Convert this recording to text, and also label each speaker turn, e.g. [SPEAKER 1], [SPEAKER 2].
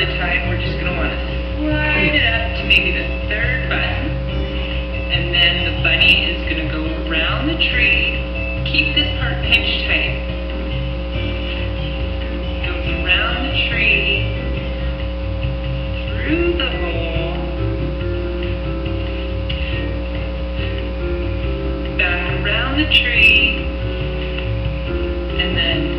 [SPEAKER 1] the time, we're just going to want to slide it up to maybe the third button. And then the bunny is going to go around the tree. Keep this part pinched tight. Goes around the tree, through the hole, back around the tree, and then